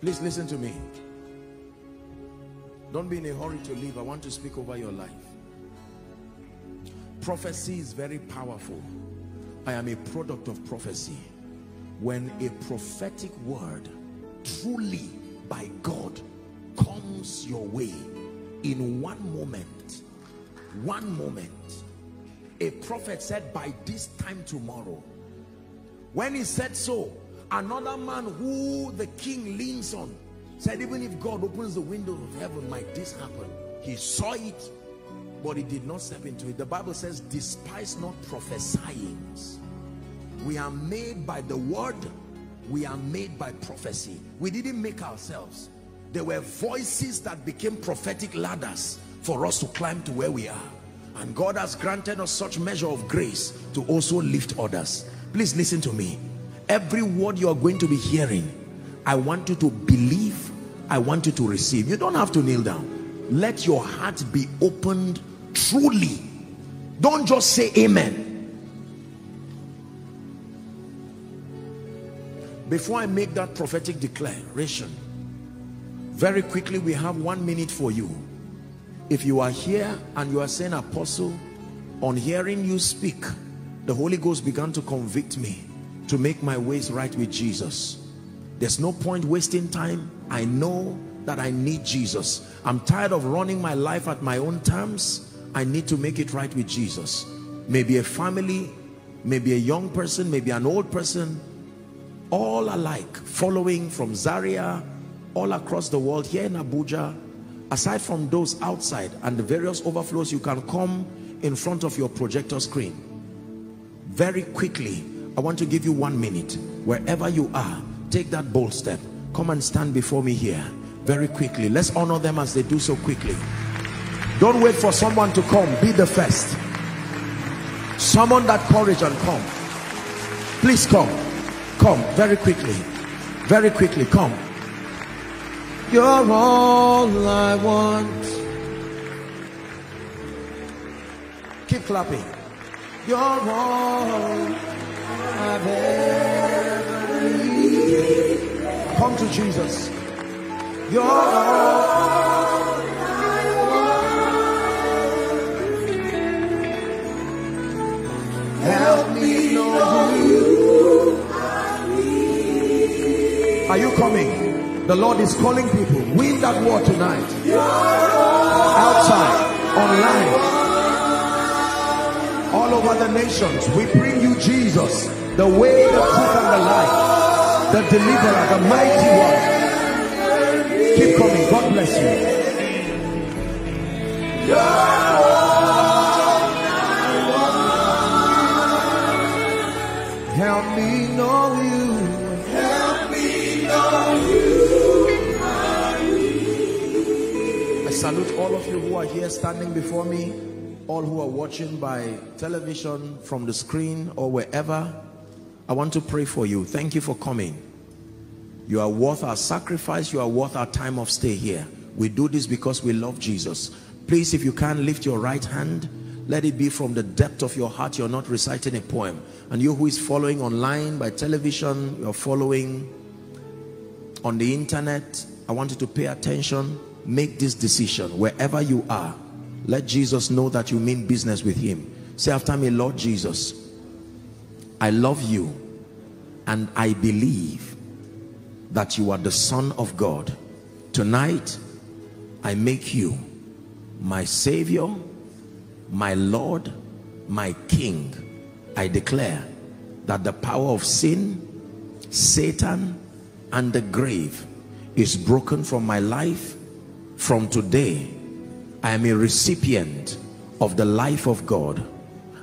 Please listen to me. Don't be in a hurry to leave. I want to speak over your life. Prophecy is very powerful. I am a product of prophecy. When a prophetic word truly by God comes your way in one moment, one moment, a prophet said by this time tomorrow, when he said so, another man who the king leans on said even if God opens the window of heaven might this happen? He saw it but he did not step into it. The Bible says despise not prophesying we are made by the word. We are made by prophecy. We didn't make ourselves. There were voices that became prophetic ladders for us to climb to where we are. And God has granted us such measure of grace to also lift others. Please listen to me every word you are going to be hearing I want you to believe I want you to receive. You don't have to kneel down. Let your heart be opened truly. Don't just say amen. Before I make that prophetic declaration very quickly we have one minute for you. If you are here and you are saying apostle on hearing you speak the Holy Ghost began to convict me to make my ways right with Jesus. There's no point wasting time. I know that I need Jesus. I'm tired of running my life at my own terms. I need to make it right with Jesus. Maybe a family maybe a young person maybe an old person all alike following from Zaria all across the world here in Abuja aside from those outside and the various overflows you can come in front of your projector screen. Very quickly I want to give you one minute. Wherever you are take that bold step. Come and stand before me here very quickly. Let's honor them as they do so quickly. Don't wait for someone to come. Be the first. Summon that courage and come. Please come. Come very quickly. Very quickly. Come. You're all I want. Keep clapping. You're all I've ever come to Jesus. You're all help me know you are you coming? The Lord is calling people. Win that war tonight. Outside. Online all over the nations. We bring you Jesus the way the truth and the life the deliverer the mighty one. Keep coming. God bless you. Help me know you. Help me know you. I salute all of you who are here standing before me all who are watching by television from the screen or wherever I want to pray for you. Thank you for coming. You are worth our sacrifice. You are worth our time of stay here. We do this because we love Jesus. Please if you can lift your right hand. Let it be from the depth of your heart. You're not reciting a poem. And you who is following online by television you're following on the internet I want you to pay attention. Make this decision wherever you are let Jesus know that you mean business with him. Say after me Lord Jesus I love you and I believe that you are the son of God. Tonight I make you my savior my Lord my King. I declare that the power of sin Satan and the grave is broken from my life from today I am a recipient of the life of God.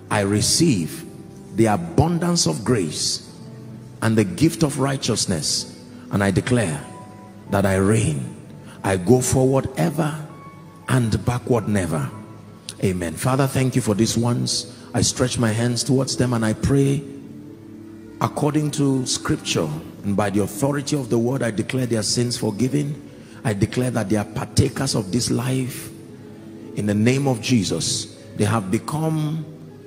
I receive the abundance of grace and the gift of righteousness and I declare that I reign. I go forward ever and backward never. Amen. Father thank you for these ones. I stretch my hands towards them and I pray according to scripture. And by the authority of the word I declare their sins forgiven. I declare that they are partakers of this life in the name of Jesus they have become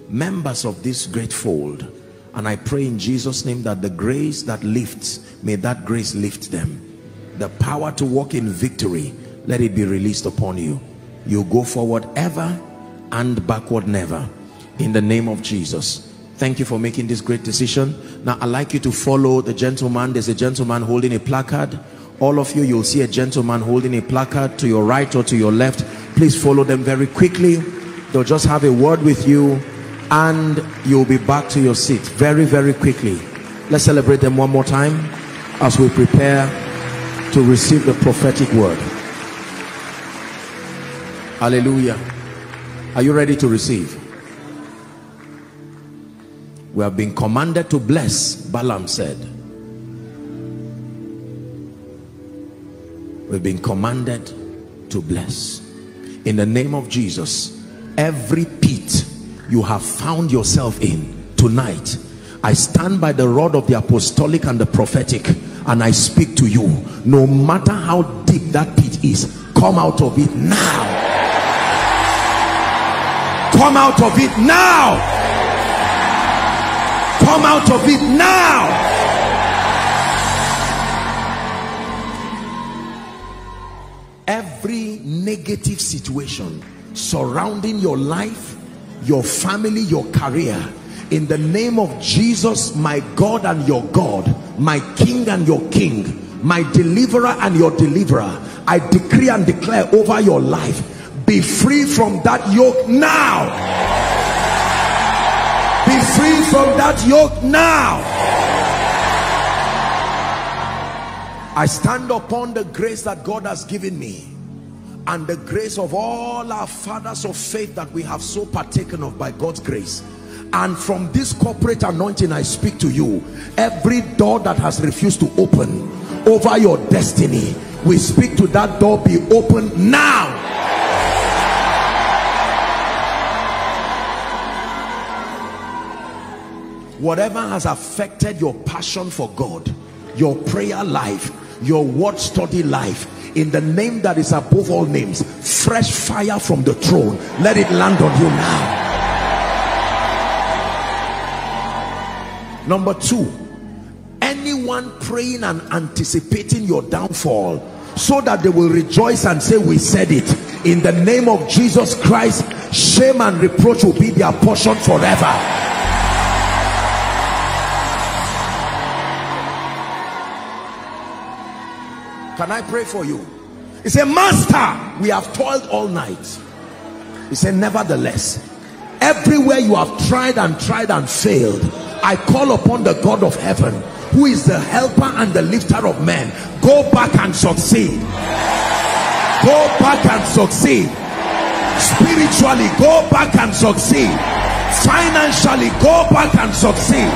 members of this great fold. And I pray in Jesus name that the grace that lifts may that grace lift them. The power to walk in victory let it be released upon you. You go forward ever and backward never. In the name of Jesus. Thank you for making this great decision. Now I'd like you to follow the gentleman. There's a gentleman holding a placard. All of you you'll see a gentleman holding a placard to your right or to your left please follow them very quickly. They'll just have a word with you and you'll be back to your seat very very quickly. Let's celebrate them one more time as we prepare to receive the prophetic word. Hallelujah. Are you ready to receive? We have been commanded to bless Balaam said. We've been commanded to bless in the name of Jesus every pit you have found yourself in tonight I stand by the rod of the apostolic and the prophetic and I speak to you. No matter how deep that pit is come out of it now. Come out of it now. Come out of it now every negative situation surrounding your life your family your career in the name of Jesus my God and your God my king and your king my deliverer and your deliverer I decree and declare over your life be free from that yoke now. Be free from that yoke now. I stand upon the grace that God has given me and the grace of all our fathers of faith that we have so partaken of by God's grace. And from this corporate anointing I speak to you. Every door that has refused to open over your destiny we speak to that door be open now. Whatever has affected your passion for God your prayer life your word study life in the name that is above all names. Fresh fire from the throne. Let it land on you now. Number two anyone praying and anticipating your downfall so that they will rejoice and say we said it. In the name of Jesus Christ shame and reproach will be their portion forever can I pray for you? He said master we have toiled all night. He said nevertheless everywhere you have tried and tried and failed I call upon the God of heaven who is the helper and the lifter of men. Go back and succeed. Go back and succeed. Spiritually go back and succeed. Financially go back and succeed.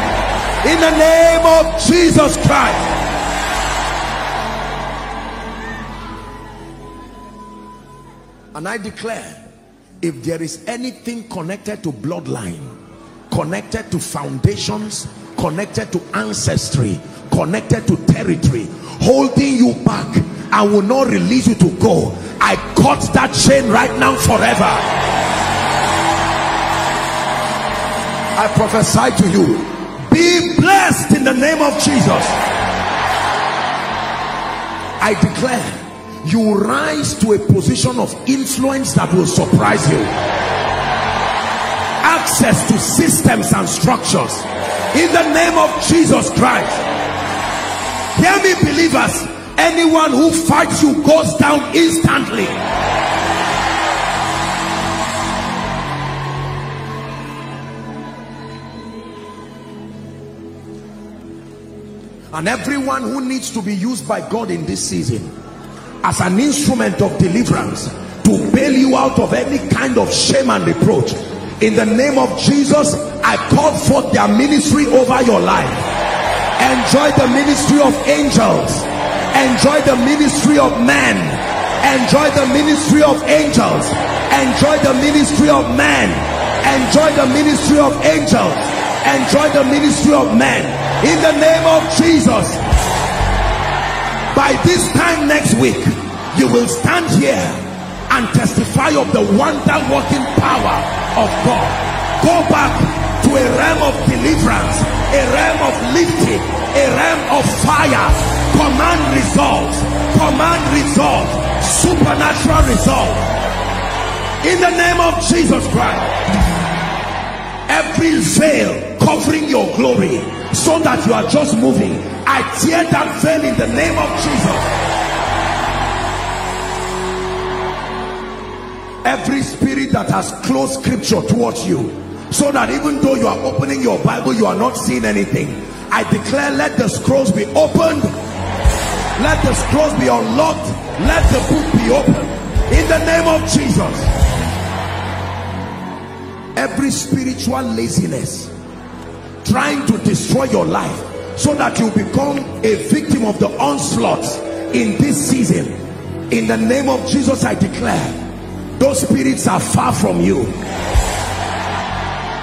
In the name of Jesus Christ and I declare if there is anything connected to bloodline connected to foundations connected to ancestry connected to territory holding you back I will not release you to go. I cut that chain right now forever. I prophesy to you be blessed in the name of Jesus. I declare you rise to a position of influence that will surprise you. Access to systems and structures. In the name of Jesus Christ. Hear me believers. Anyone who fights you goes down instantly. And everyone who needs to be used by God in this season as an instrument of deliverance to bail you out of any kind of shame and reproach. In the name of Jesus I call forth their ministry over your life. Enjoy the ministry of angels. Enjoy the ministry of men. Enjoy the ministry of angels. Enjoy the ministry of men. Enjoy the ministry of angels. Enjoy the ministry of men. In the name of Jesus by this time next week you will stand here and testify of the wonder working power of God. Go back to a realm of deliverance a realm of lifting a realm of fire. Command results. Command result supernatural result in the name of jesus christ. Every veil covering your glory so that you are just moving. I tear that veil in the name of jesus. Every spirit that has closed scripture towards you so that even though you are opening your bible you are not seeing anything. I declare let the scrolls be opened. Let the scrolls be unlocked. Let the book be opened. In the name of jesus. Every spiritual laziness trying to destroy your life so that you become a victim of the onslaught in this season. In the name of jesus i declare those spirits are far from you.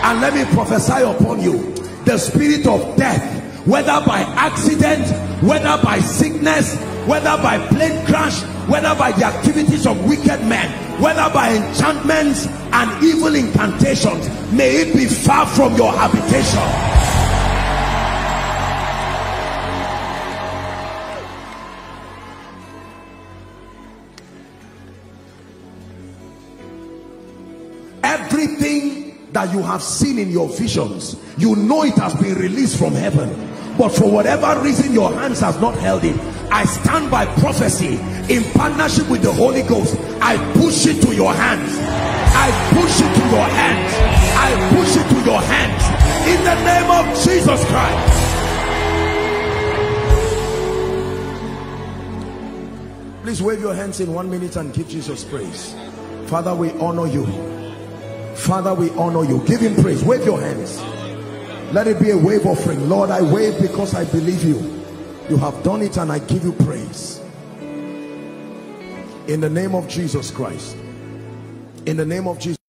And let me prophesy upon you the spirit of death whether by accident whether by sickness whether by plane crash whether by the activities of wicked men whether by enchantments and evil incantations may it be far from your habitation. Everything that you have seen in your visions you know it has been released from heaven. But for whatever reason your hands have not held it i stand by prophecy in partnership with the holy ghost. I push it to your hands. I push it to your hands. I push it to your hands. In the name of jesus christ. Please wave your hands in one minute and give jesus praise. Father we honor you. Father we honor you. Give him praise. Wave your hands. Let it be a wave offering. Lord, I wave because I believe you. You have done it and I give you praise. In the name of Jesus Christ. In the name of Jesus.